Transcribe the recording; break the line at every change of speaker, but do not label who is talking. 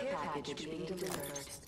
Care package being delivered.